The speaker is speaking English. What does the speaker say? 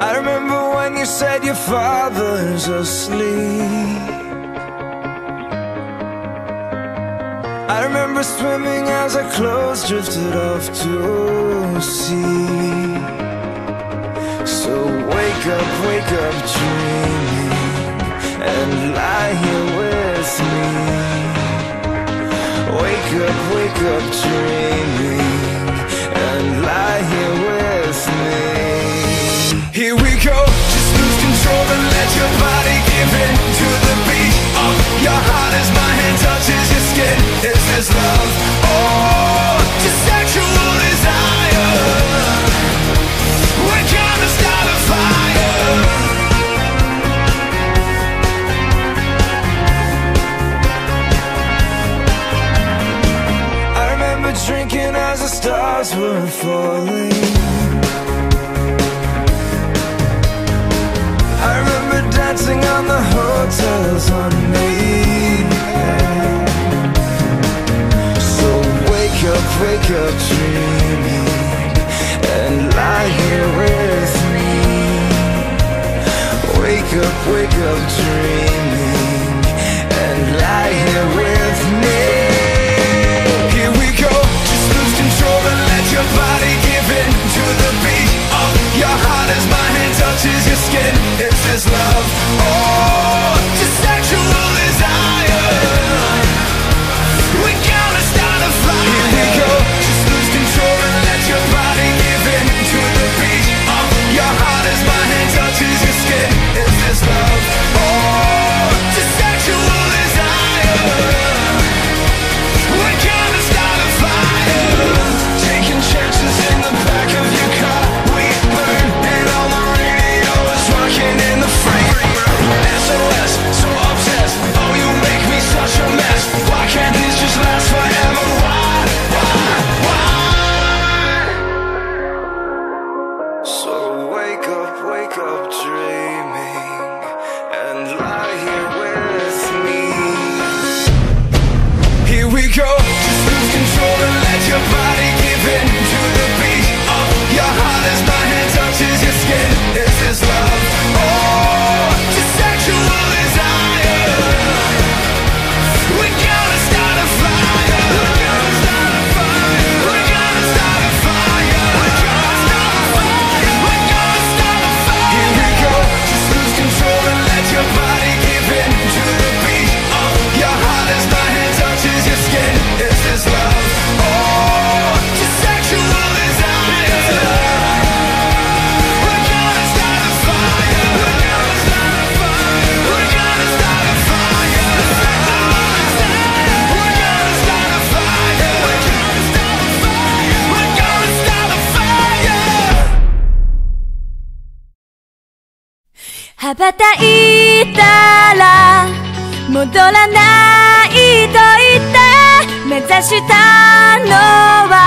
I remember when you said your father's asleep. I remember swimming as our clothes drifted off to sea. So wake up, wake up dreaming And lie here with me. Wake up, wake up dreaming here we go, just lose control and let your body give in To the beat of your heart is mine. stars were falling. I remember dancing on the hotel's hotel sunbeam So wake up, wake up dreaming And lie here with me. Wake up, wake up dreaming And lie here with me. 羽ばたいたら戻らないと言って目指したのは